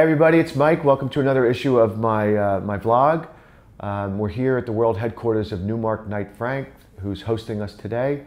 Everybody, it's Mike. Welcome to another issue of my, uh, my vlog. Um, we're here at the world headquarters of Newmark Knight Frank, who's hosting us today.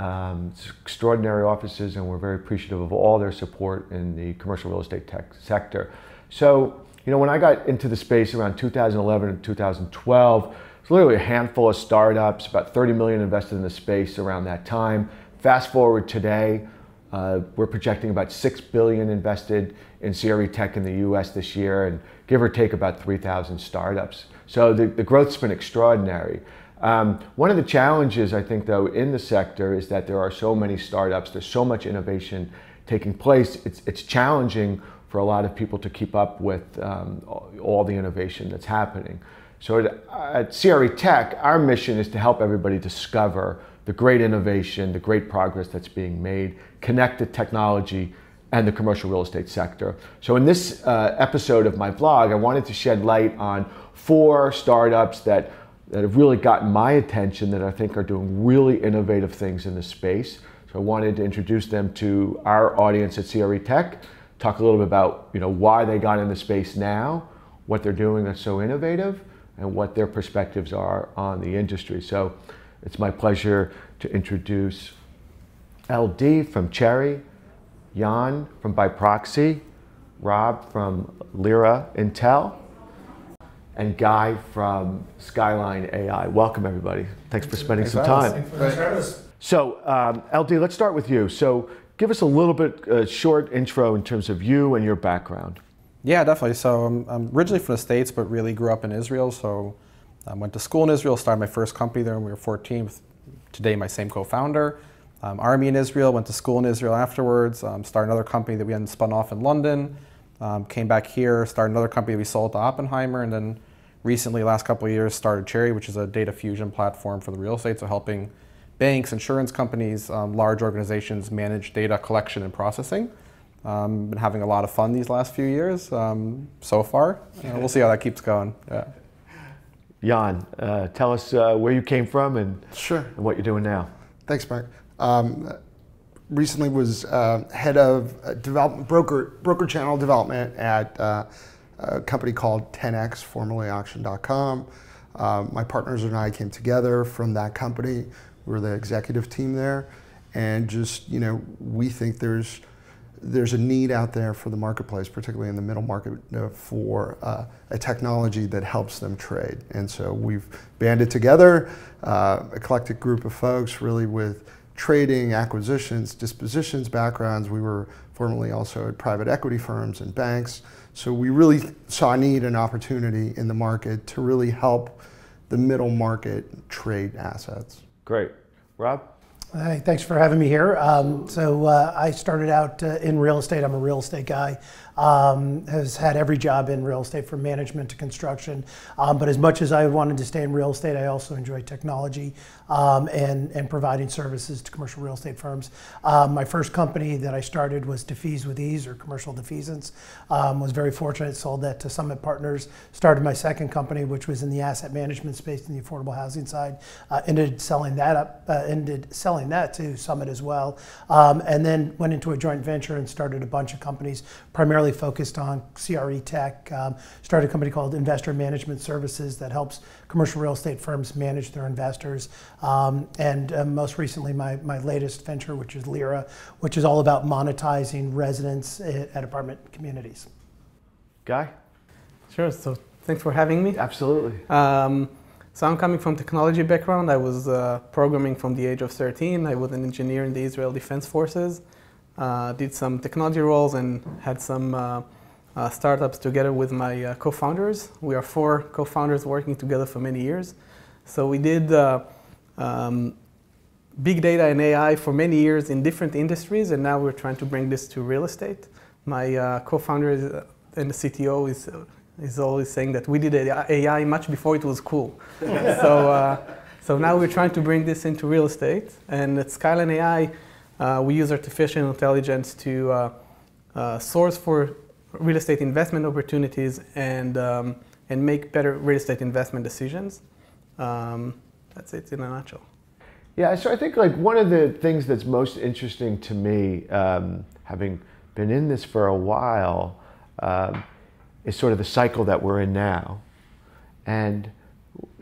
Um, it's extraordinary offices and we're very appreciative of all their support in the commercial real estate tech sector. So, you know, when I got into the space around 2011 and 2012, it's literally a handful of startups, about 30 million invested in the space around that time. Fast forward today, uh, we're projecting about 6 billion invested in CRE tech in the US this year and give or take about 3,000 startups. So the, the growth's been extraordinary. Um, one of the challenges I think though in the sector is that there are so many startups, there's so much innovation taking place. It's, it's challenging for a lot of people to keep up with um, all the innovation that's happening. So at, at CRE Tech, our mission is to help everybody discover the great innovation, the great progress that's being made, connect the technology and the commercial real estate sector. So in this uh, episode of my vlog, I wanted to shed light on four startups that, that have really gotten my attention that I think are doing really innovative things in the space. So I wanted to introduce them to our audience at CRE Tech, talk a little bit about you know, why they got in the space now, what they're doing that's so innovative, and what their perspectives are on the industry. So it's my pleasure to introduce LD from Cherre, Jan from Biproxi, Rob from Lyra Intel, and Guy from Skyline AI. Welcome, everybody. Thanks for spending some time. So, um, LD, let's start with you. So, give us a little bit uh, short intro in terms of you and your background. Yeah, definitely. So I'm, I'm, originally from the States, but really grew up in Israel. So I went to school in Israel, started my first company there when we were 14, with today my same co-founder. Um, Army in Israel, went to school in Israel afterwards, um, started another company that we then spun off in London, um, came back here, started another company we sold to Oppenheimer, and then recently, last couple of years, started Cherre, which is a data fusion platform for the real estate, so helping banks, insurance companies, um, large organizations manage data collection and processing. Um, been having a lot of fun these last few years um, so far. Uh, we'll see how that keeps going. Yeah. Jan, uh, tell us uh, where you came from and, sure. and what you're doing now. Thanks, Mark. Um, recently was uh, head of uh, development broker broker channel development at uh, a company called 10x, formerly Auction.com. Um, my partners and I came together from that company. We were the executive team there, and just you know, we think there's there's a need out there for the marketplace, particularly in the middle market, uh, for uh, a technology that helps them trade. And so we've banded together, uh, eclectic group of folks, really with trading, acquisitions, dispositions backgrounds. We were formerly also at private equity firms and banks. So we really saw a need and opportunity in the market to really help the middle market trade assets. Great. Rob? Hey, thanks for having me here. Um, so uh, I started out uh, in real estate. I'm a real estate guy um, has had every job in real estate from management to construction. Um, but as much as I wanted to stay in real estate, I also enjoy technology um, and, and providing services to commercial real estate firms. Um, my first company that I started was Defease with Ease or Commercial Defeasance. Um, was very fortunate, sold that to Summit Partners. Started my second company, which was in the asset management space in the affordable housing side. Uh, ended selling that up, uh, ended selling that to Summit as well. Um, and then went into a joint venture and started a bunch of companies, primarily primarily focused on CRE tech. Um, started a company called Investor Management Services that helps commercial real estate firms manage their investors. Um, and uh, most recently, my, my latest venture, which is Lyra, which is all about monetizing residents at, at apartment communities. Guy? Sure. So thanks for having me. Absolutely. Um, so I'm coming from technology background. I was uh, programming from the age of 13. I was an engineer in the Israel Defense Forces uh, did some technology roles and had some uh, uh, startups together with my uh, co-founders. We are four co-founders working together for many years. So we did uh, um, big data and AI for many years in different industries, and now we're trying to bring this to real estate. My uh, co-founder is, and the CTO is, is always saying that we did AI much before it was cool. so, so now we're trying to bring this into real estate, and at Skyline AI, uh, we use artificial intelligence to uh, uh, source for real estate investment opportunities and, um, and make better real estate investment decisions. Um, that's it in a nutshell. Yeah, so I think like one of the things that's most interesting to me, um, having been in this for a while, um, is sort of the cycle that we're in now. And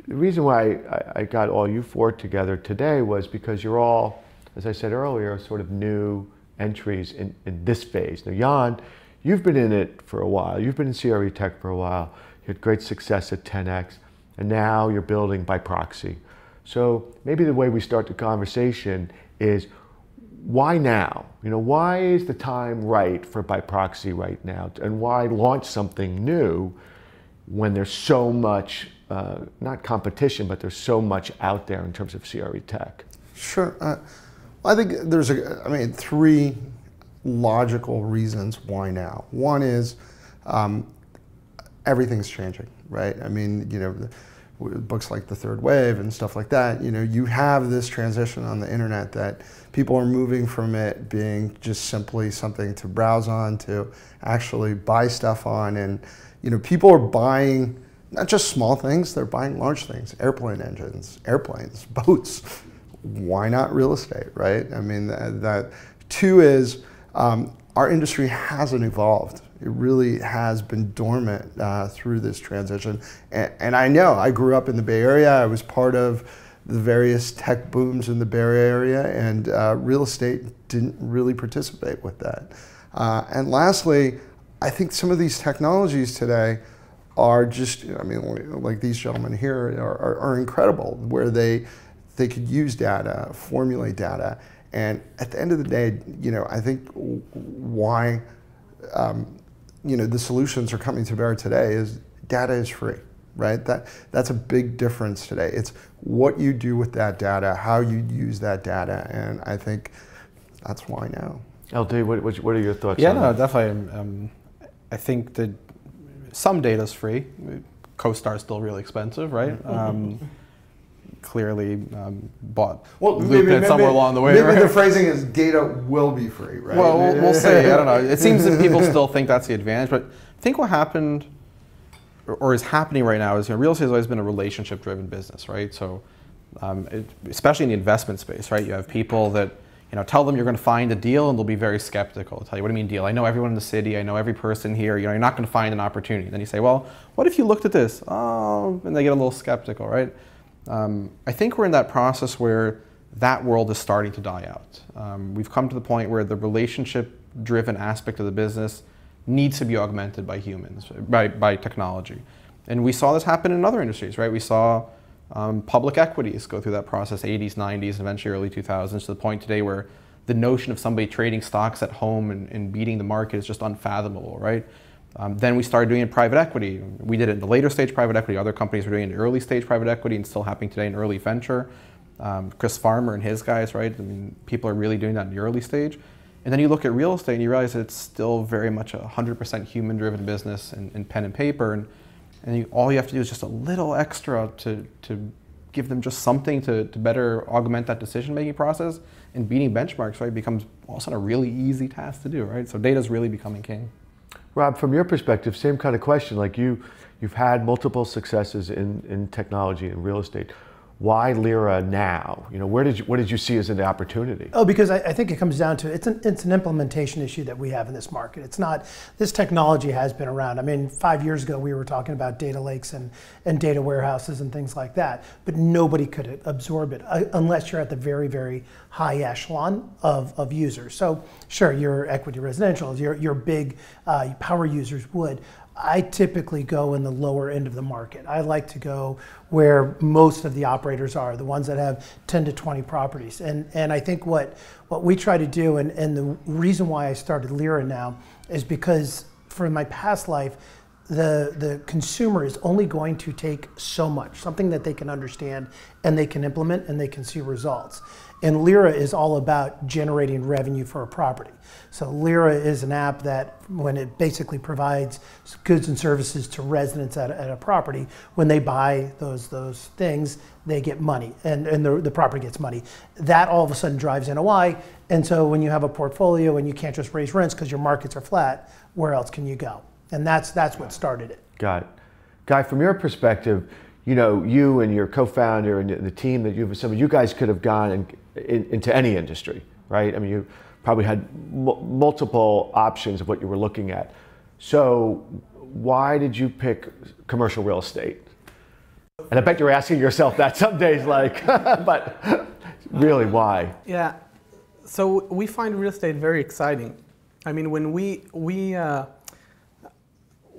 the reason why I, I got all you four together today was because you're all, as I said earlier, sort of new entries in, in this phase. Now, Jan, you've been in it for a while. You've been in CRE Tech for a while. You had great success at 10X, and now you're building Biproxi. So maybe the way we start the conversation is why now? You know, why is the time right for Biproxi right now? And why launch something new when there's so much, uh, not competition, but there's so much out there in terms of CRE tech? Sure. Uh, I think there's a, I mean, three logical reasons why now. One is um, everything's changing, right? I mean, you know, books like The Third Wave and stuff like that, you know, you have this transition on the internet that people are moving from it being just simply something to browse on to actually buy stuff on. And, you know, people are buying not just small things, they're buying large things, airplane engines, airplanes, boats. Why not real estate, right? I mean, that, two is um, our industry hasn't evolved it really has been dormant uh, through this transition. And, and, I know I grew up in the Bay Area. I was part of the various tech booms in the Bay Area, and uh, real estate didn't really participate with that. Uh, and lastly, I think some of these technologies today are just, I mean, like these gentlemen here are, are, are incredible, where they, they could use data, formulate data, and at the end of the day, you know, I think why um, you know the solutions are coming to bear today is data is free right? That that's a big difference today. It's what you do with that data how you use that data and i think that's why now. Ld what, what are your thoughts yeah no that? definitely um, i think that some data is free. CoStar is still really expensive right? Um, clearly um, bought well, maybe, maybe, somewhere along the way. Maybe right? the phrasing is data will be free, right? Well, we'll, we'll see. I don't know. It seems that people still think that's the advantage, but I think what happened or is happening right now is you know, real estate has always been a relationship-driven business, right? So, um, it, especially in the investment space, right? You have people that you know tell them you're going to find a deal, and they'll be very skeptical. They'll tell you, "What do you mean deal? I know everyone in the city. I know every person here. You know, you're not going to find an opportunity." Then you say, "Well, what if you looked at this?" Oh, and they get a little skeptical, right? Um, I think we're in that process where that world is starting to die out. Um, we've come to the point where the relationship driven aspect of the business needs to be augmented by humans, by, by technology. And we saw this happen in other industries, right? We saw um, public equities go through that process, 80s, 90s, and eventually early 2000s, to the point today where the notion of somebody trading stocks at home and, and beating the market is just unfathomable, right? Um, then we started doing it in private equity. We did it in the later stage private equity. Other companies were doing it in early stage private equity and still happening today in early venture. Um, Chris Farmer and his guys, right? I mean, people are really doing that in the early stage. And then you look at real estate and you realize it's still very much a 100% human driven business and, pen and paper. And, and you, all you have to do is just a little extra to, to give them just something to, to better augment that decision making process. And beating benchmarks, right, becomes all of a sudden a really easy task to do, right? So data is really becoming king. Rob, from your perspective, same kind of question. Like you, you've had multiple successes in, in technology and real estate why Lyra now? You know, where did you, what did you see as an opportunity? Oh, because I, I, think it comes down to it's an it's an implementation issue that we have in this market. It's not this technology has been around. I mean, five years ago we were talking about data lakes and and data warehouses and things like that, but nobody could absorb it uh, unless you're at the very very high echelon of, of users. So sure, your equity residential, your your big uh, power users would, I typically go in the lower end of the market. I like to go where most of the operators are, the ones that have 10 to 20 properties. And, and I think what, what we try to do, and, and the reason why I started Lyra now, is because for my past life, the, the consumer is only going to take so much, something that they can understand and they can implement and they can see results. And Lyra is all about generating revenue for a property. So Lyra is an app that when it basically provides goods and services to residents at a, at a property, when they buy those, those things, they get money and, and the, the property gets money. That all of a sudden drives NOI. And so when you have a portfolio and you can't just raise rents because your markets are flat, where else can you go? And that's, that's what started it. Got it. Guy, from your perspective, you know, you and your co-founder and the team that you've assembled, you guys could have gone and in, into any industry, right? I mean, you probably had multiple options of what you were looking at. So, why did you pick commercial real estate? And I bet you're asking yourself that some days, like, but really, why? Yeah. So we find real estate very exciting. I mean, when we we uh,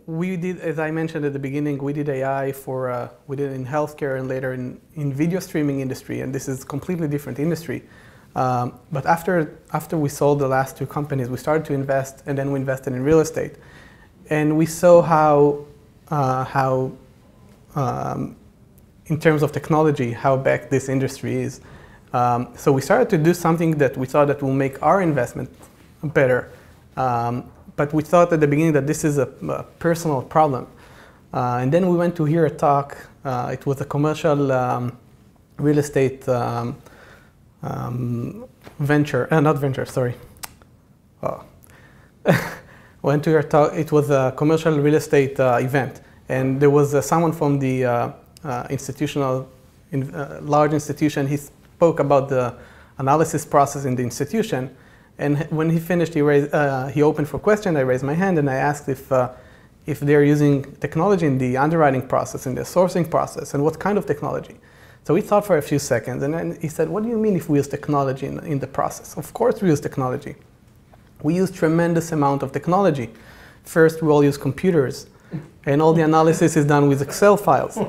we did, as I mentioned at the beginning, we did AI for uh, we did in healthcare and later in in video streaming industry, and this is completely different industry. Um, but after after we sold the last two companies, we started to invest, and then we invested in real estate, and we saw how uh, how um, in terms of technology how back this industry is. Um, so we started to do something that we thought that will make our investment better. Um, but we thought at the beginning that this is a, a personal problem. Uh, and then we went to hear a talk. Uh, it was a commercial um, real estate um, um, venture, uh, not venture, sorry. Oh. went to hear a talk. It was a commercial real estate uh, event, and there was uh, someone from the uh, institutional, in, large institution. He spoke about the analysis process in the institution and when he finished, he, raised, uh, he opened for question. I raised my hand and I asked if, uh, if they're using technology in the underwriting process, in the sourcing process, and what kind of technology. So he thought for a few seconds and then he said, What do you mean if we use technology in, in the process? Of course, we use technology. We use tremendous amount of technology. First, we all use computers, and all the analysis is done with Excel files.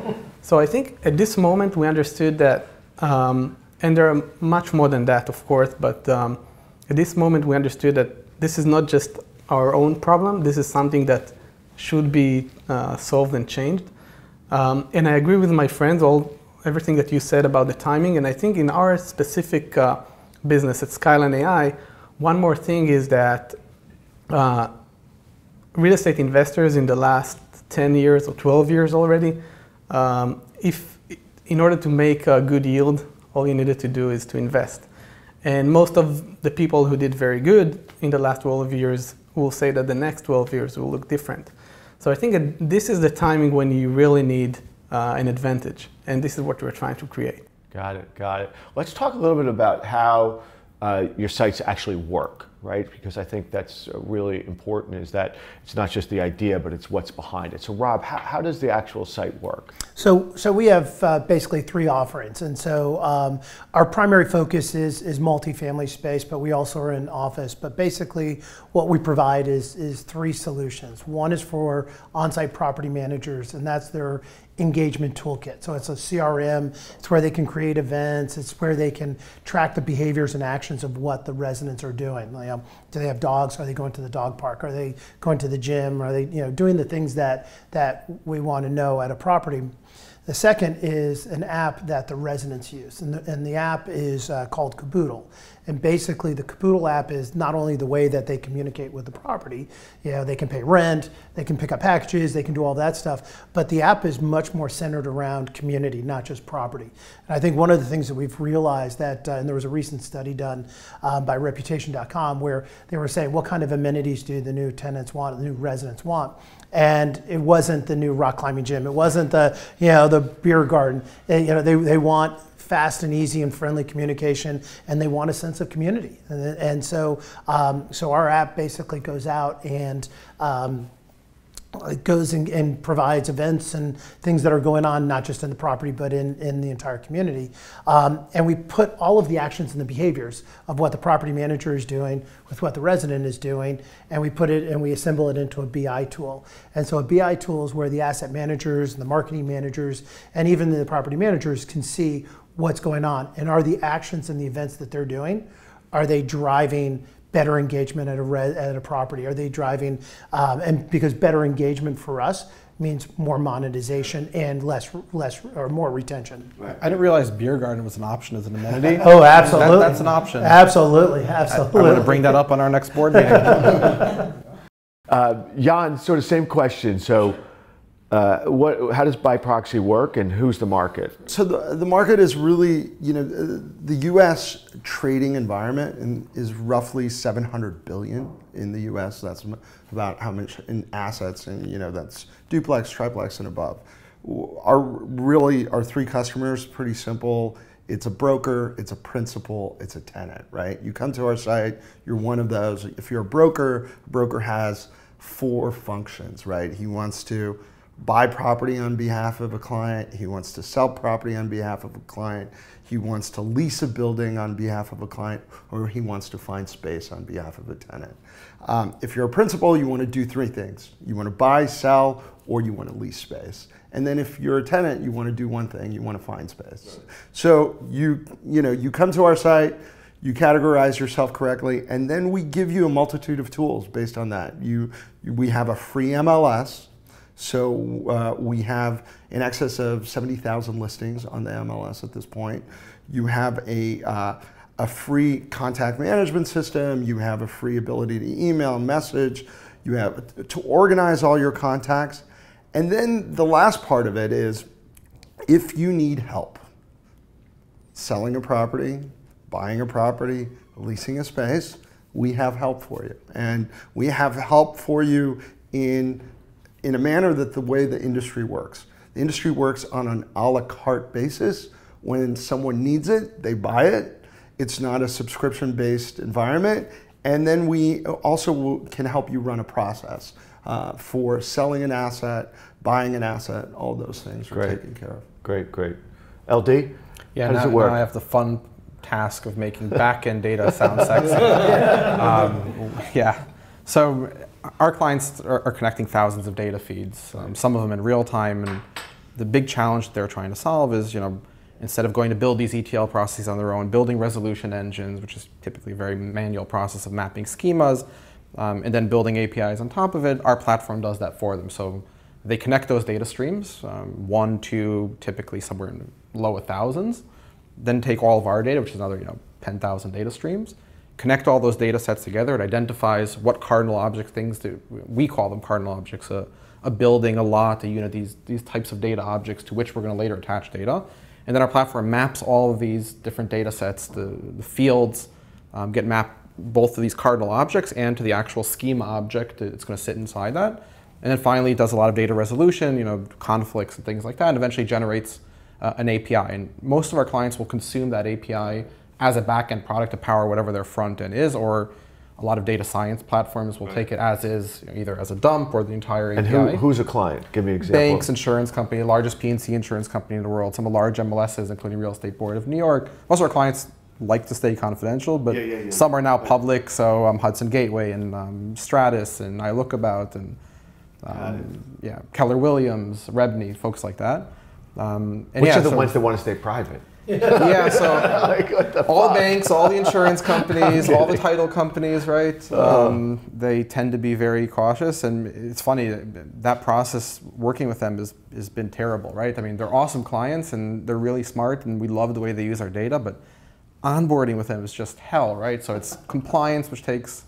So I think at this moment we understood that, um, and there are much more than that, of course, but um, at this moment, we understood that this is not just our own problem. This is something that should be uh, solved and changed. Um, and I agree with my friends, all everything that you said about the timing. And I think in our specific uh, business at Skyline AI, one more thing is that uh, real estate investors in the last 10 years or 12 years already, um, if in order to make a good yield, all you needed to do is to invest. And most of the people who did very good in the last 12 years will say that the next 12 years will look different. So I think this is the timing when you really need uh, an advantage. And this is what we're trying to create. Got it, got it. Let's talk a little bit about how uh, your sites actually work right? Because I think that's really important is that it's not just the idea, but it's what's behind it. So Rob, how, how does the actual site work? So, so we have uh, basically three offerings. And so um, our primary focus is, is multifamily space, but we also are in office. But basically what we provide is, is three solutions. One is for on-site property managers, and that's their engagement toolkit. So it's a CRM, it's where they can create events, it's where they can track the behaviors and actions of what the residents are doing. You um, know, do they have dogs? Are they going to the dog park? Are they going to the gym? Are they you know, doing the things that, that we want to know at a property? The second is an app that the residents use, and the, and the app is uh, called Caboodle. And basically, the Caboodle app is not only the way that they communicate with the property, you know, they can pay rent, they can pick up packages, they can do all that stuff, but the app is much more centered around community, not just property. And I think one of the things that we've realized that, uh, and there was a recent study done um, by Reputation.com where they were saying, what kind of amenities do the new tenants want, the new residents want? And it wasn't the new rock climbing gym. It wasn't the you know the beer garden. you know they, they want fast and easy and friendly communication, and they want a sense of community. And, and so um, so our app basically goes out and um, goes and, and, provides events and things that are going on, not just in the property, but in, in the entire community. Um, and we put all of the actions and the behaviors of what the property manager is doing with what the resident is doing, and we put it and we assemble it into a BI tool. And so a BI tool is where the asset managers and the marketing managers and even the property managers can see what's going on and are the actions and the events that they're doing, are they driving better engagement at a, re- at a property? Are they driving, um, and because better engagement for us means more monetization and less, less or more retention. Right. I didn't realize beer garden was an option as an amenity. oh, absolutely. That, that's an option. Absolutely, absolutely. I, am going to bring that up on our next board meeting. uh, Jan, sort of same question. So uh, what, how does Biproxi work and who's the market? So the, the market is really, you know, the U.S. trading environment is roughly 700 billion in the U.S. That's about how much in assets, and you know, that's duplex, triplex, and above. Our really our three customers pretty simple. It's a broker, it's a principal, it's a tenant, right? You come to our site, you're one of those. If you're a broker, a broker has four functions, right? He wants to buy property on behalf of a client, he wants to sell property on behalf of a client, he wants to lease a building on behalf of a client, or he wants to find space on behalf of a tenant. Um, if you're a principal, you want to do three things. You want to buy, sell, or you want to lease space. And then if you're a tenant, you want to do one thing, you want to find space. So you, you, know, you come to our site, you categorize yourself correctly, and then we give you a multitude of tools based on that. You, we have a free MLS, so uh, we have in excess of 70,000 listings on the MLS at this point. You have a, uh, a free contact management system. You have a free ability to email, message. You have to organize all your contacts. And then the last part of it is if you need help selling a property, buying a property, leasing a space, we have help for you. And we have help for you in in a manner that the way the industry works. The industry works on an a la carte basis. When someone needs it, they buy it. It's not a subscription based environment. And then we also can help you run a process uh, for selling an asset, buying an asset, all those things are taken care of. Great, great. LD? Yeah, How does now, it work? now I have the fun task of making back-end data sound sexy. um, yeah. So our clients are, are, connecting thousands of data feeds, um, some of them in real time, and the big challenge they're trying to solve is, you know, instead of going to build these ETL processes on their own, building resolution engines, which is typically a very manual process of mapping schemas, um, and then building APIs on top of it, our platform does that for them. So they connect those data streams, um, one, two, typically somewhere in low thousands, then take all of our data, which is another, you know, 10,000 data streams, connect all those data sets together. It identifies what cardinal object things we call them cardinal objects, a, a building, a lot, a unit, these, these types of data objects to which we're going to later attach data. And then our platform maps all of these different data sets, the, the fields um, get mapped both to these cardinal objects and to the actual schema object it's going to sit inside that. And then finally it does a lot of data resolution, you know, conflicts and things like that, and eventually generates uh, an API. And most of our clients will consume that API as a backend product to power whatever their front end is, or a lot of data science platforms will right. take it as is, you know, either as a dump or the entire and API. And who, who's a client? Give me an example. Banks, insurance company, largest P&C insurance company in the world, some of the large MLSs, including Real Estate Board of New York. Most of our clients like to stay confidential, but yeah, yeah, yeah. some are now public. So um, Hudson Gateway and um, Stratus and ILookAbout and um, yeah, Keller Williams, REBNY, folks like that. Um, Which are the so, ones that want to stay private? yeah, so like, all banks, all the insurance companies, all the title companies, right? Uh-huh. Um, they tend to be very cautious, and it's funny that process working with them has has been terrible, right? I mean, they're awesome clients and they're really smart, and we love the way they use our data, but onboarding with them is just hell, right? So it's compliance, which takes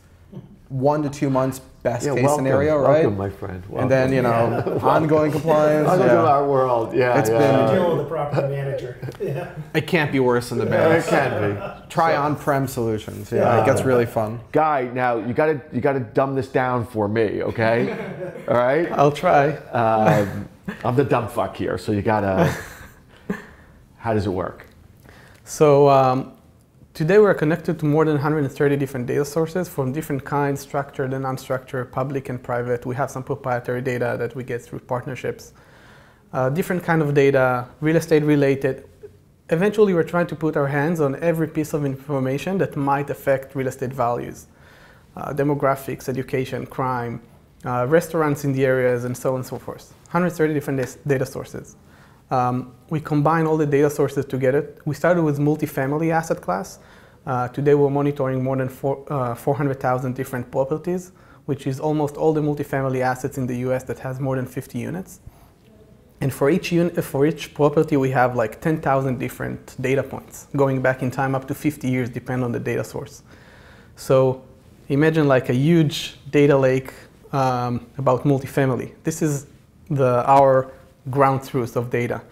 one to two months best yeah, case welcome, scenario, right? Welcome, my friend. Welcome. And then you know yeah. ongoing compliance. Welcome yeah. to our world. Yeah, it's yeah. been deal with the property manager. Yeah. It can't be worse than the banks. it can be. Try so. on-prem solutions. Yeah, yeah, it gets really fun. Guy, now you got to you got to dumb this down for me, okay? All right. I'll try. Um, I'm the dumb fuck here, so you gotta. how does it work? So. Um, Today we're connected to more than 130 different data sources from different kinds, structured and unstructured, public and private. We have some proprietary data that we get through partnerships. Uh, different kind of data, real estate related. Eventually we're trying to put our hands on every piece of information that might affect real estate values. Uh, demographics, education, crime, uh, restaurants in the areas, and so on and so forth. 130 different data sources. Um, we combine all the data sources together. We started with multifamily asset class. Uh, today we're monitoring more than four, uh, 400,000 different properties, which is almost all the multifamily assets in the US that has more than 50 units. And for each, unit, for each property, we have like 10,000 different data points, going back in time up to 50 years, depending on the data source. So imagine like a huge data lake um, about multifamily. This is the, our ground truth of data.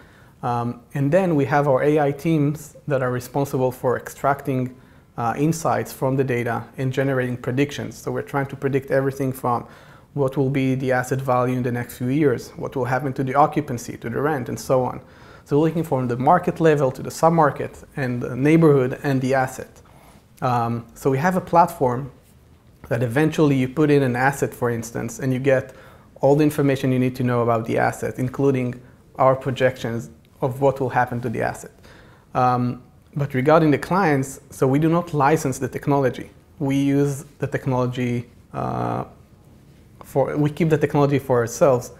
Um, and then we have our AI teams that are responsible for extracting uh, insights from the data and generating predictions. So we're trying to predict everything from what will be the asset value in the next few years, what will happen to the occupancy, to the rent, and so on. So looking from the market level to the submarket and the neighborhood and the asset. Um, so we have a platform that eventually you put in an asset, for instance, and you get all the information you need to know about the asset, including our projections of what will happen to the asset. Um, but regarding the clients, so we do not license the technology. We use the technology uh, for, we keep the technology for ourselves.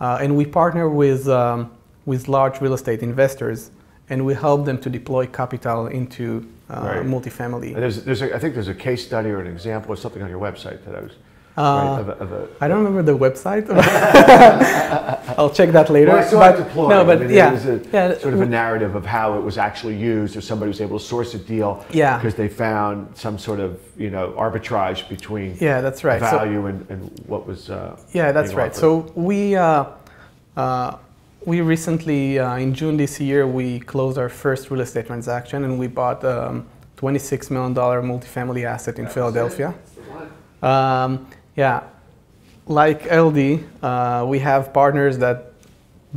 Uh, and we partner with, um, with large real estate investors and we help them to deploy capital into uh, right. multifamily. And there's, there's a, I think there's a case study or an example or something on your website that I was uh, right, of a, of a, I don't remember the website. I'll check that later. Well, I saw but, it deployed. No, but I mean, yeah, a, yeah, sort of a narrative of how it was actually used, or somebody was able to source a deal yeah. because they found some sort of you know arbitrage between yeah, that's right. value so, and, and what was uh, yeah, that's right. So we. Uh, uh, we recently, uh, in June this year, we closed our first real estate transaction and we bought a um, $26 million multifamily asset in Philadelphia. Um, yeah, like LD, uh, we have partners that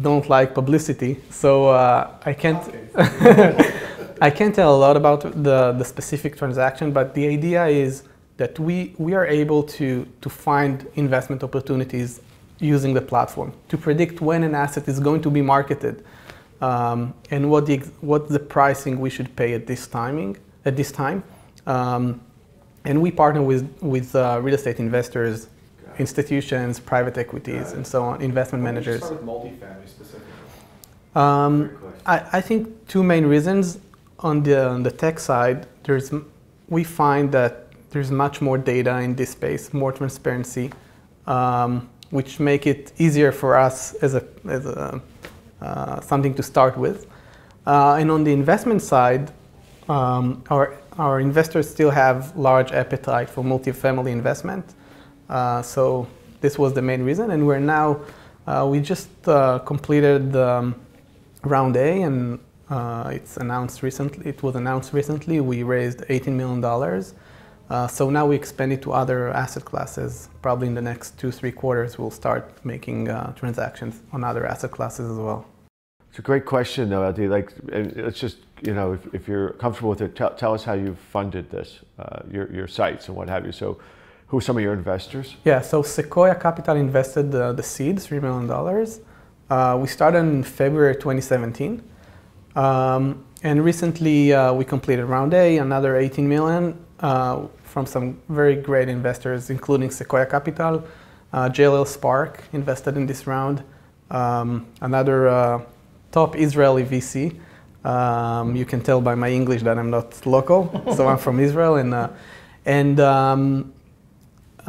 don't like publicity, so uh, I can't I can't tell a lot about the, the specific transaction, but the idea is that we, we are able to, to find investment opportunities using the platform to predict when an asset is going to be marketed um, and what the, what the pricing we should pay at this timing at this time. Um, and we partner with, with uh, real estate investors institutions, private equities, and so on, investment Why managers. Start with multifamily specifically. Um, I, I, think two main reasons on the on the tech side. There's we find that there's much more data in this space, more transparency, um, which make it easier for us as a as a uh, something to start with. Uh, and on the investment side, um, our our investors still have large appetite for multifamily investment. Uh, so this was the main reason, and we're now uh, we just uh, completed um, round A, and uh, it's announced recently. It was announced recently. We raised 18 million dollars. Uh, so now we expand it to other asset classes. Probably in the next two, three quarters, we'll start making transactions on other asset classes as well. It's a great question, though, Adi. Like, let's just, you know, if, if you're comfortable with it, tell, tell us how you've funded this, uh, your, your sites and what have you. So, who are some of your investors? Yeah, so Sequoia Capital invested uh, the seed, $3 million. Uh, we started in February 2017. Um, and recently uh, we completed round A, another 18 million uh, from some very great investors, including Sequoia Capital. Uh, JLL Spark invested in this round. Um, another top Israeli VC. Um, you can tell by my English that I'm not local, so I'm from Israel. And, uh, and um,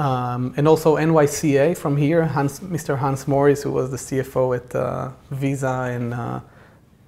um, and also NYCA from here, Hans, Mr. Hans Morris, who was the CFO at uh, Visa and, uh,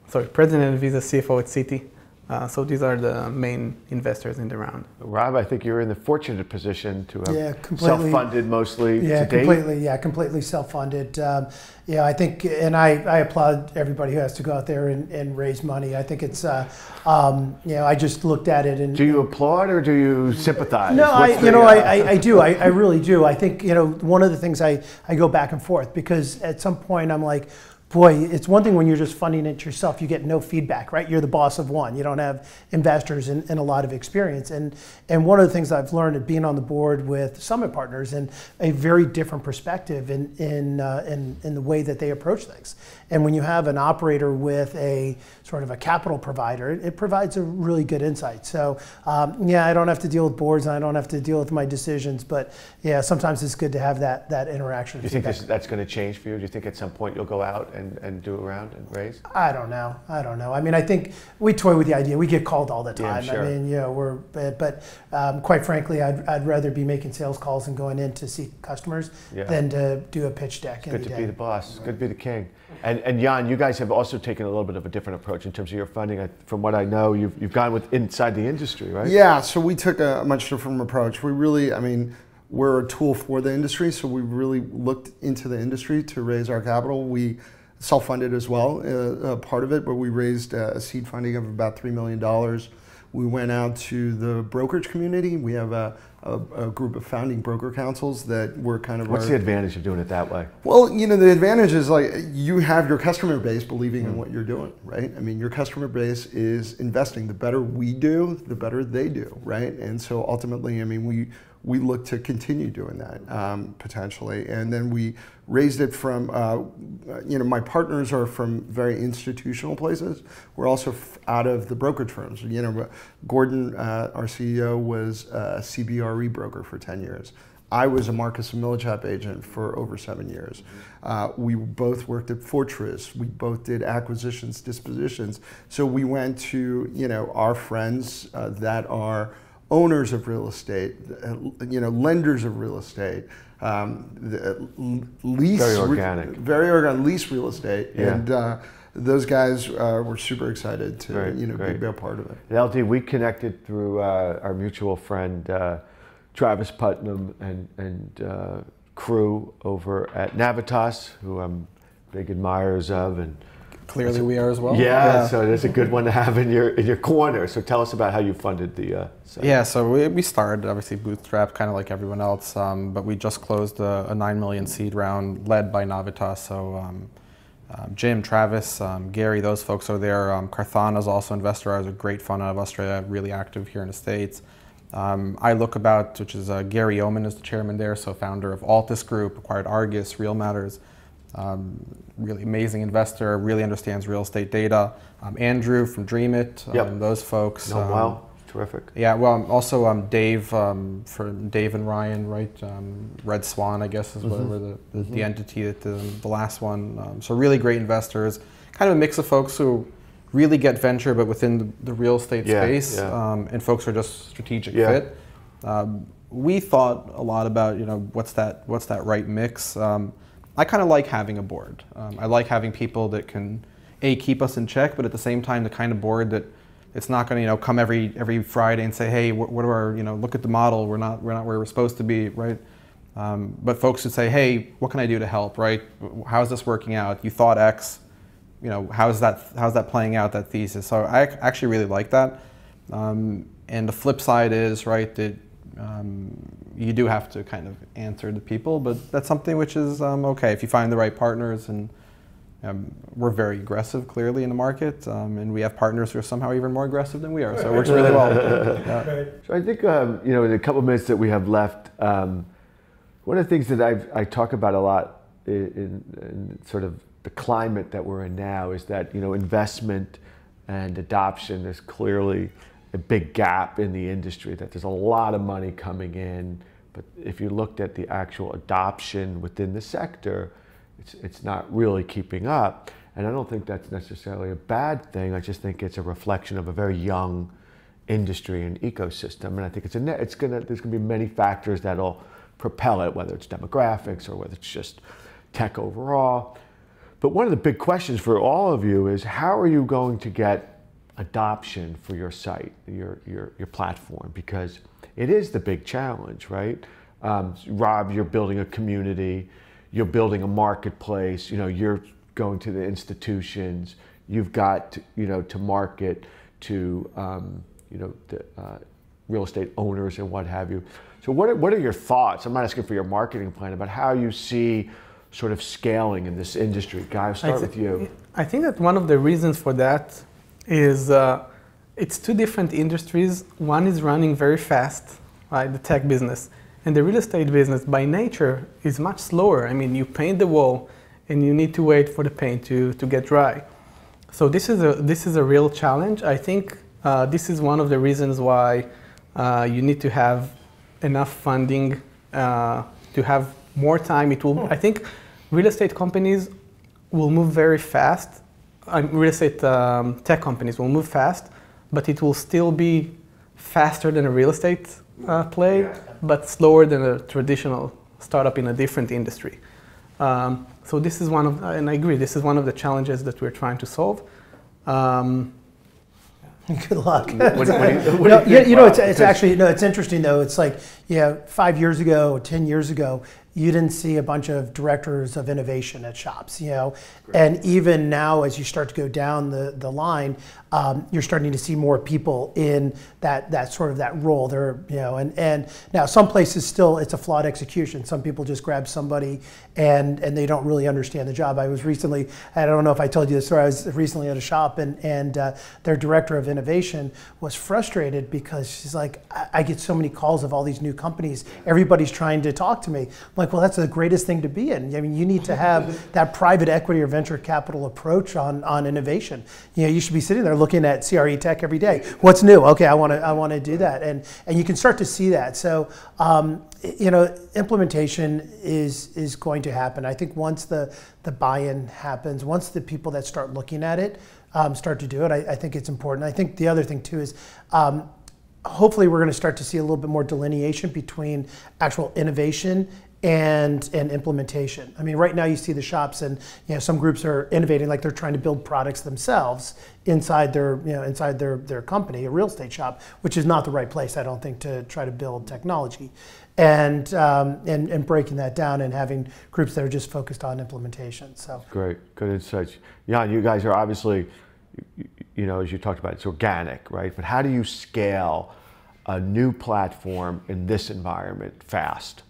sorry, President of Visa, CFO at Citi. Uh, so these are the main investors in the round. Rob, I think you're in the fortunate position to have yeah, self-funded mostly yeah, to date. completely, yeah, completely self-funded. Um, yeah, I think, and I, I applaud everybody who has to go out there and, and raise money. I think it's, uh, um, you know, I just looked at it and. Do you applaud or do you sympathize? No, I, you know, uh, I, I do. I, I really do. I think, you know, one of the things I, I go back and forth because at some point I'm like, boy, it's one thing when you're just funding it yourself, you get no feedback, right? You're the boss of one. You don't have investors and, and, a lot of experience. And, and one of the things I've learned at being on the board with Summit Partners and a very different perspective in, in, uh, in, in the way that they approach things. And when you have an operator with a sort of a capital provider, it provides a really good insight. So um, yeah, I don't have to deal with boards and I don't have to deal with my decisions, but yeah, sometimes it's good to have that, that interaction. Do you think this, that's going to change for you? Do you think at some point you'll go out and, and do around and raise? I don't know. I don't know. I mean, I think we toy with the idea. We get called all the time. Yeah, sure. I mean, you know, we're, but, but um, quite frankly, I'd, I'd rather be making sales calls and going in to see customers yeah. than to do a pitch deck. It's good to day. be the boss. Right. Good to be the king. And, and Jan, you guys have also taken a little bit of a different approach in terms of your funding. I, from what I know, you've, you've gone with inside the industry, right? Yeah, so we took a much different approach. We really, I mean, we're a tool for the industry, so we really looked into the industry to raise our capital. We self-funded as well, uh, part of it, but we raised uh, a seed funding of about $3 million. We went out to the brokerage community. We have a a, a, group of founding broker councils that were kind of. What's our, the advantage of doing it that way? Well, you know, the advantage is like you have your customer base believing mm. in what you're doing, right? I mean, your customer base is investing. The better we do, the better they do, right? And so ultimately, I mean, we we look to continue doing that um, potentially. And then we raised it from, uh, you know, my partners are from very institutional places. We're also out of the brokerage firms. You know, Gordon, uh, our CEO, was a CBRE broker for 10 years. I was a Marcus and Millichap agent for over seven years. Uh, we both worked at Fortress. We both did acquisitions, dispositions. So we went to, you know, our friends uh, that are owners of real estate, uh, you know, lenders of real estate, um, the, lease very organic, re, very organic lease real estate, yeah. and uh, those guys uh, were super excited to great, you know great. be a part of it. LD, we connected through uh, our mutual friend uh, Travis Putnam and and uh, crew over at Navitas, who I'm big admirers of, and Clearly, we are as well. Yeah, yeah, so that's a good one to have in your in your corner. So tell us about how you funded the. Uh, yeah, so we, we started obviously bootstrapped, kind of like everyone else, um, but we just closed a, a, nine million seed round led by Navitas. So um, um, Jim, Travis, um, Gary, those folks are there. Um, Carthona is also investor. is a great fund out of Australia, really active here in the states. Um, ILookAbout, which is uh, Gary Yeoman is the chairman there, so founder of Altus Group, acquired Argus, Real Matters. Um, really amazing investor, really understands real estate data. Um, Andrew from DreamIt, um, yep. those folks. Oh, wow, terrific. Yeah, well, also um, Dave um, for Dave and Ryan, right? Um, Red Swan, I guess, is mm-hmm. whatever the, the, mm-hmm. the, entity that the, the last one. so really great investors. Kind of a mix of folks who really get venture, but within the, the real estate yeah, space, yeah. and folks are just strategic yeah. fit. we thought a lot about, you know, what's that? What's that right mix? I kind of like having a board. Um, I like having people that can a keep us in check, but at the same time, the kind of board that it's not going to you know come every every Friday and say, hey, what, what, are our you know look at the model. We're not we're not where we're supposed to be, right? Um, but folks would say, hey, what can I do to help, right? How's this working out? You thought X, you know, how's that how's that playing out that thesis? So I actually really like that. Um, and the flip side is right that um, you do have to kind of answer to people, but that's something which is um, okay if you find the right partners. And um, we're very aggressive, clearly, in the market, um, and we have partners who are somehow even more aggressive than we are. So it works really well. Yeah. So I think um, you know, in the couple of minutes that we have left, um, one of the things that I've, i talk about a lot in, in sort of the climate that we're in now is that you know investment and adoption is clearly a big gap in the industry, that there's a lot of money coming in, but if you looked at the actual adoption within the sector, it's, it's not really keeping up. And I don't think that's necessarily a bad thing. I just think it's a reflection of a very young industry and ecosystem. And I think it's, a, it's gonna, there's gonna be many factors that'll propel it, whether it's demographics or whether it's just tech overall. But one of the big questions for all of you is how are you going to get adoption for your site, your, your, your platform, because it is the big challenge, right? Um, Rob, you're building a community, you're building a marketplace, you know, you're going to the institutions, you've got, to, you know, to market to, um, you know, the, uh, real estate owners and what have you. So what are, what are your thoughts? I'm not asking for your marketing plan, but how you see sort of scaling in this industry. Guy, I'll start th- with you. I think that one of the reasons for that is uh, it's two different industries. One is running very fast, right, the tech business, and the real estate business by nature is much slower. I mean, you paint the wall, and you need to wait for the paint to, to get dry. So this is a this is a real challenge. I think uh, this is one of the reasons why uh, you need to have enough funding uh, to have more time. It will. I think real estate companies will move very fast real estate um, tech companies will move fast, but it will still be faster than a real estate uh, play, but slower than a traditional startup in a different industry. Um, so this is one of, and I agree, this is one of the challenges that we're trying to solve. Um, Good luck. What, what, you, no, you, you, know, it's, it's actually no. It's interesting though. It's like yeah, five years ago, ten years ago, you didn't see a bunch of directors of innovation at shops, you know. And even now, as you start to go down the, the line, um, you're starting to see more people in that, that sort of that role. There, you know, and, and now some places still it's a flawed execution. Some people just grab somebody and and they don't really understand the job. I was recently, I don't know if I told you this story. I was recently at a shop and and uh, their director of innovation was frustrated because she's like, I, I get so many calls of all these new companies. Everybody's trying to talk to me. I'm like, well, that's the greatest thing to be in. I mean, you need to have that private equity or venture capital approach on on innovation. You know, you should be sitting there looking at CRE Tech every day. What's new? Okay, I want to I want to do that, and and you can start to see that. So um, you know, implementation is is going to happen. I think once the the buy-in happens, once the people that start looking at it um, start to do it, I, I, think it's important. I think the other thing too is. Um, hopefully, we're going to start to see a little bit more delineation between actual innovation and and implementation. I mean, right now you see the shops, and you know some groups are innovating, like they're trying to build products themselves inside their you know inside their their company, a real estate shop, which is not the right place, I don't think, to try to build technology, and um, and and breaking that down and having groups that are just focused on implementation. So great, good insights. Yeah, you guys are obviously, you know, as you talked about, it's organic, right? But how do you scale a new platform in this environment fast?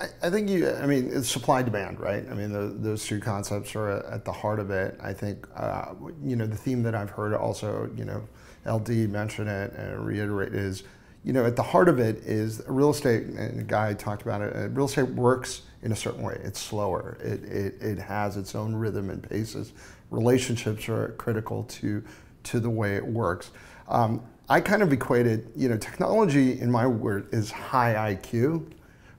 I, I think you, I mean, it's supply demand, right? I mean, the, those two concepts are at the heart of it. I think, uh, you know, the theme that I've heard also, you know, LD mention it and reiterate is, you know, at the heart of it is real estate, and guy talked about it, uh, real estate works in a certain way. It's slower. It, it, it has its own rhythm and paces. Relationships are critical to, to the way it works. Um, I kind of equated, you know, technology in my word is high IQ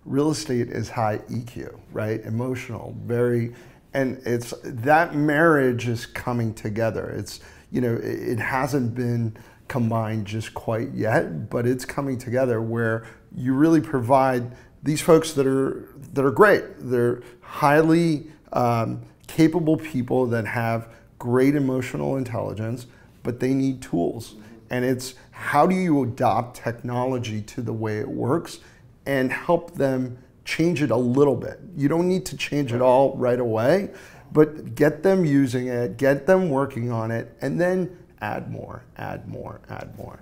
real estate is high EQ, right? Emotional, very, and it's that marriage is coming together. It's, you know, it, hasn't been combined just quite yet, but it's coming together where you really provide these folks that are that are great. They're highly um, capable people that have great emotional intelligence, but they need tools. And it's how do you adopt technology to the way it works and help them change it a little bit. You don't need to change it all right away, but get them using it, get them working on it, and then add more, add more, add more.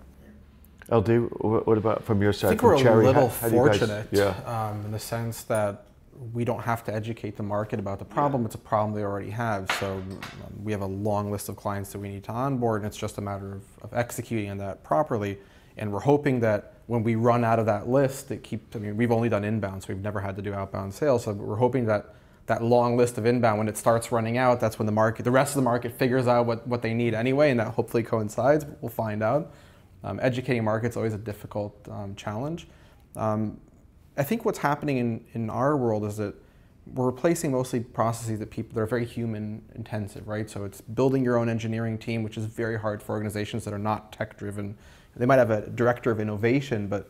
LD, what about from your side? I think we're Cherre, a little how, how fortunate guys, yeah. um, in the sense that we don't have to educate the market about the problem. Yeah. It's a problem they already have. So um, we have a long list of clients that we need to onboard, and it's just a matter of, of executing on that properly. And we're hoping that when we run out of that list, it keeps, I mean, we've only done inbound, so we've never had to do outbound sales. So we're hoping that that long list of inbound, when it starts running out, that's when the market, the rest of the market figures out what, what they need anyway, and that hopefully coincides. We'll find out. Um, educating markets always a difficult um, challenge. Um, I think what's happening in, in our world is that we're replacing mostly processes that people that are very human intensive, right? So it's building your own engineering team, which is very hard for organizations that are not tech driven they might have a director of innovation, but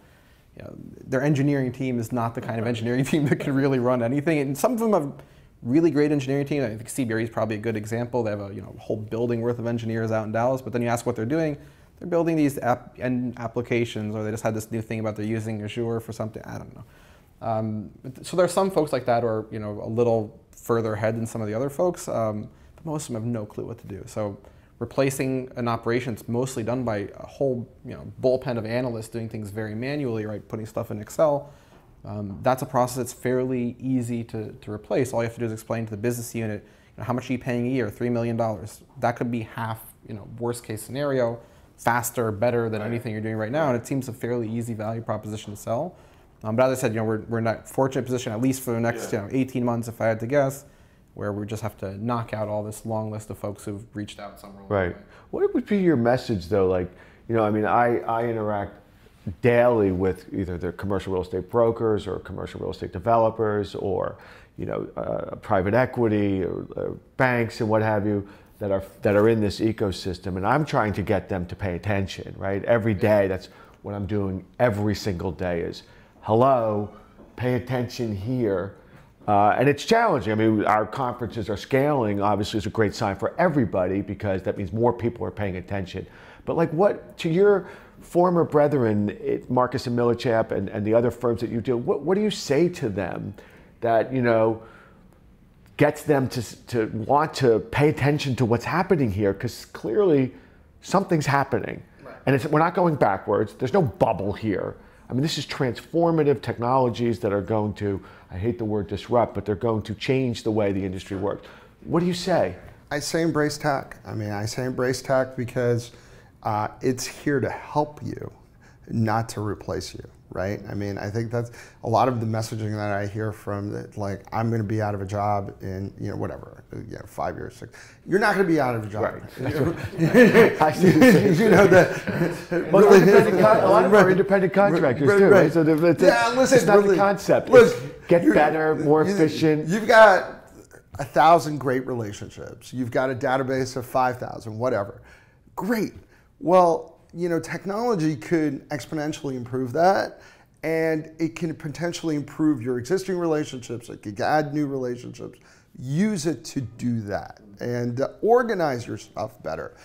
you know, their engineering team is not the kind of engineering team that can really run anything. And some of them have really great engineering team. I think CBRE is probably a good example. They have a you know, whole building worth of engineers out in Dallas, but then you ask what they're doing, they're building these app end applications, or they just had this new thing about they're using Azure for something. I don't know. Um, so there are some folks like that who are you know a little further ahead than some of the other folks, um, but most of them have no clue what to do. So replacing an operation that's mostly done by a whole you know, bullpen of analysts doing things very manually, right, putting stuff in Excel, um, that's a process that's fairly easy to, to replace. All you have to do is explain to the business unit, you know, how much are you paying a year? $3 million. That could be half, you know, worst case scenario, faster, better than right. anything you're doing right now, and it seems a fairly easy value proposition to sell. Um, but as I said, you know, we're, we're in that fortunate position, at least for the next yeah. you know, 18 months, if I had to guess, where we just have to knock out all this long list of folks who've reached out some Right. What would be your message though? Like, you know, I mean, I, I interact daily with either the commercial real estate brokers or commercial real estate developers or, you know, uh, private equity or uh, banks and what have you that are that are in this ecosystem, and I'm trying to get them to pay attention. Right. Every day, that's what I'm doing. Every single day is, hello, pay attention here uh, and it's challenging. I mean, our conferences are scaling, obviously, is a great sign for everybody because that means more people are paying attention. But, like, what to your former brethren, Marcus and Millichap, and, and the other firms that you deal, what, what do you say to them that you know gets them to to want to pay attention to what's happening here because clearly something's happening, and it's, we're not going backwards. There's no bubble here. I mean, this is transformative technologies that are going to, I hate the word disrupt, but they're going to change the way the industry works. What do you say? I say embrace tech. I mean, I say embrace tech because uh, it's here to help you, not to replace you, right? I mean, I think that's a lot of the messaging that I hear from that, like, I'm going to be out of a job in, you know, whatever, you know, five years, six. You're not going to be out of a job. Right. I see you know, the, Well, independent con- a lot of them are independent contractors Right, too, right? right. So the- it's, Yeah, listen, it's not really, the concept. look, it's get better, more efficient. You've got a thousand great relationships. You've got a database of five thousand, whatever. Great. Well, you know, technology could exponentially improve that, and it can potentially improve your existing relationships. It could add new relationships. Use it to do that and organize your stuff better.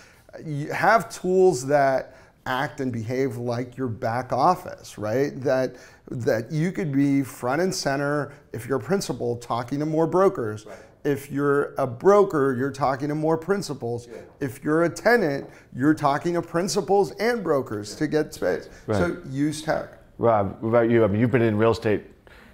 You have tools that act and behave like your back office, right? That that you could be front and center if you're a principal talking to more brokers. If you're a broker, you're talking to more principals. If you're a tenant, you're talking to principals and brokers to get space. So use tech. Rob, what about you? I mean, you've been in real estate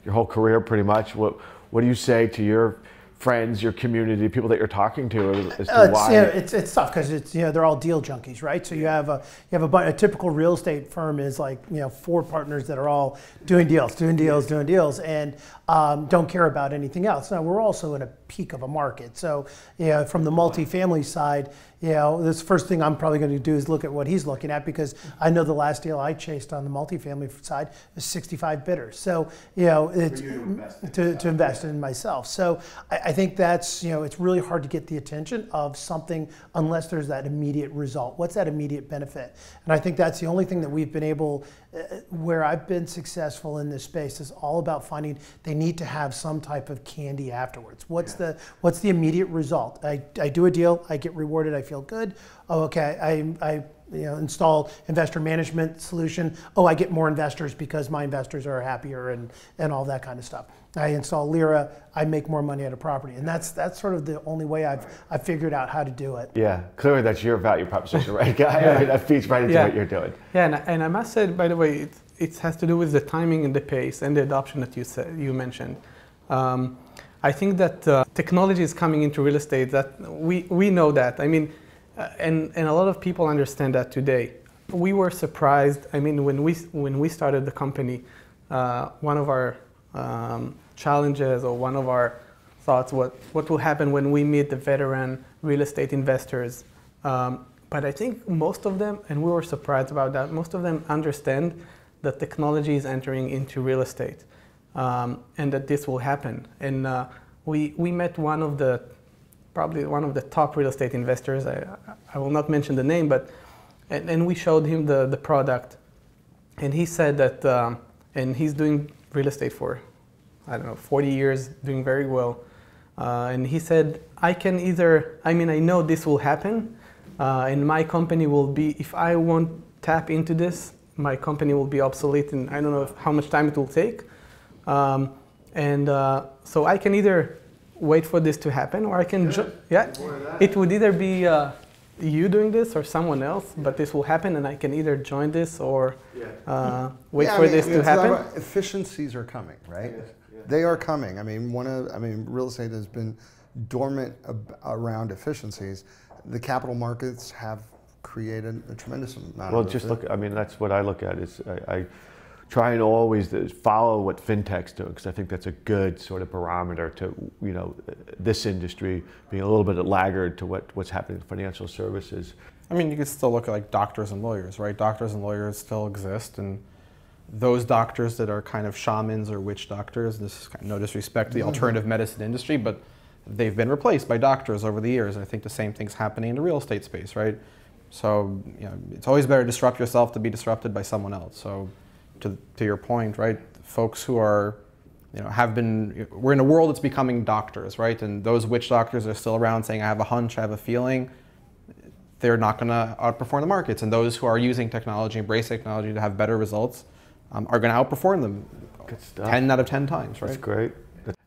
your whole career pretty much. What What do you say to your friends, your community, people that you're talking to as to Uh, it's, why? yeah, it's, it's tough because it's you know they're all deal junkies, right? So you have a you have a, a typical real estate firm is like you know four partners that are all doing deals, doing deals, doing deals, and um, don't care about anything else. Now we're also in a peak of a market, so you know from the multifamily side, you know this first thing I'm probably going to do is look at what he's looking at because I know the last deal I chased on the multifamily side was 65 bidders. So you know it's to, to invest in myself. So I, I think that's you know it's really hard to get the attention of something unless there's that immediate result. What's that immediate benefit? And I think that's the only thing that we've been able, where I've been successful in this space is all about finding they need to have some type of candy afterwards. What's the what's the immediate result? I, I do a deal, I get rewarded, I feel good. Oh, okay, I, I you know, install investor management solution. Oh, I get more investors because my investors are happier and, and all that kind of stuff. I install Lyra, I make more money at a property. And that's that's sort of the only way I've I've figured out how to do it. yeah, clearly that's your value proposition, right, guy? I mean, that feeds right into Yeah. what you're doing. Yeah, and I, and I must say, by the way, it, it has to do with the timing and the pace and the adoption that you said you mentioned. Um, I think that uh, technology is coming into real estate. That we we know that. I mean, uh, and and a lot of people understand that today. We were surprised. I mean, when we when we started the company, uh, one of our um, challenges or one of our thoughts what what will happen when we meet the veteran real estate investors. Um, but I think most of them, and we were surprised about that, most of them understand that technology is entering into real estate um, and that this will happen. And uh, we, we met one of the, probably one of the top real estate investors. I, I will not mention the name, but, and, and we showed him the, the product. And he said that, um, and he's doing real estate for, I don't know, 40 years, doing very well. Uh, and he said, I can either, I mean, I know this will happen, uh, and my company will be, if I won't tap into this, my company will be obsolete, and I don't know if, how much time it will take. Um, and uh, so I can either wait for this to happen, or I can, jo- yeah, it would either be uh, you doing this or someone else, but this will happen, and I can either join this or uh, wait Yeah, I for mean, this to happen. about- Efficiencies are coming, right? They are coming. I mean, one of, I mean, real estate has been dormant ab- around efficiencies. The capital markets have created a tremendous amount Well, of just effi- look. I mean, that's what I look at. Is I, I try and always follow what fintechs do because I think that's a good sort of barometer to you know this industry being a little bit laggard to what, what's happening in financial services. I mean, you could still look at like doctors and lawyers, right? Doctors and lawyers still exist, and those doctors that are kind of shamans or witch doctors, this is kind of no disrespect to the mm-hmm. alternative medicine industry, but they've been replaced by doctors over the years. And I think the same thing's happening in the real estate space, right? So, you know, it's always better to disrupt yourself to be disrupted by someone else. So, to, to your point, right? Folks who are, you know, have been, we're in a world that's becoming doctors, right? And those witch doctors are still around saying, I have a hunch, I have a feeling they're not going to outperform the markets. And those who are using technology, embrace technology to have better results, um, are going to outperform them Good stuff. 10 out of 10 times, right? That's great.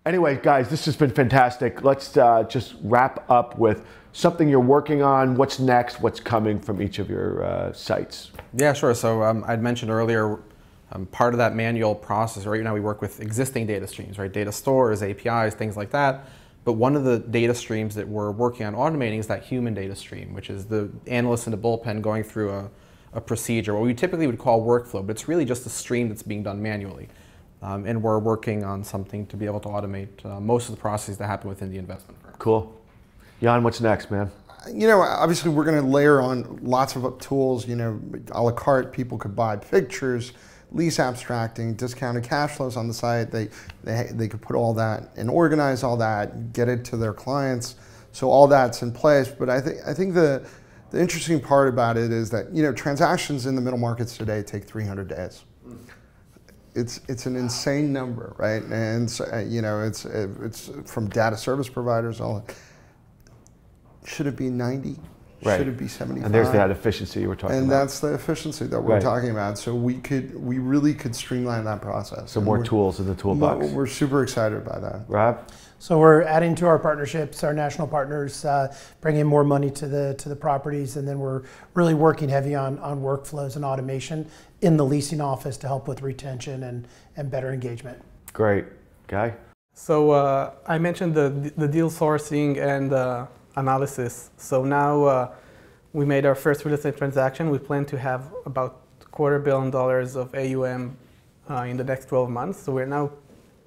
Anyway, guys, this has been fantastic. Let's uh, just wrap up with something you're working on. What's next? What's coming from each of your uh, sites? Yeah, sure. So um, I'd mentioned earlier, um, part of that manual process, right now we work with existing data streams, right? Data stores, APIs, things like that. But one of the data streams that we're working on automating is that human data stream, which is the analyst in the bullpen going through a, a procedure, what we typically would call workflow, but it's really just a stream that's being done manually. Um, and we're working on something to be able to automate uh, most of the processes that happen within the investment firm. Cool. Jan, what's next, man? You know, obviously we're going to layer on lots of tools. You know, a la carte, people could buy pictures, lease abstracting, discounted cash flows on the site. They, they, they could put all that and organize all that, get it to their clients. So all that's in place. But I think, I think the, the interesting part about it is that, you know, transactions in the middle markets today take 300 days it's it's an insane number, right? And so, uh, you know, it's it's from data service providers. All should it be ninety? Right. Should it be seventy? And there's that efficiency you were talking and about. And that's the efficiency that we're Right. talking about. So we could we really could streamline that process. So And more tools in the toolbox. We're super excited about that. Rob? So we're adding to our partnerships, our national partners, uh, bringing more money to the to the properties, and then we're really working heavy on on workflows and automation in the leasing office to help with retention and and better engagement. Great. Guy? So uh, I mentioned the, the deal sourcing and uh, analysis. So now uh, we made our first real estate transaction. We plan to have about quarter billion dollars of AUM uh, in the next 12 months. So we're now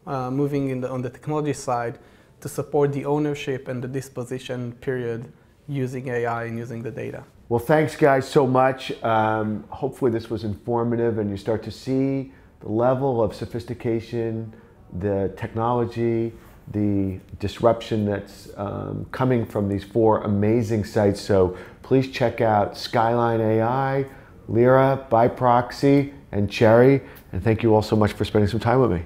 moving in the, on the technology side to support the ownership and the disposition period using AI and using the data. Well, thanks, guys, so much. Um, hopefully, this was informative and you start to see the level of sophistication, the technology, the disruption that's um, coming from these four amazing sites. So please check out Skyline AI, Lyra, Biproxi, and Cherre. And thank you all so much for spending some time with me.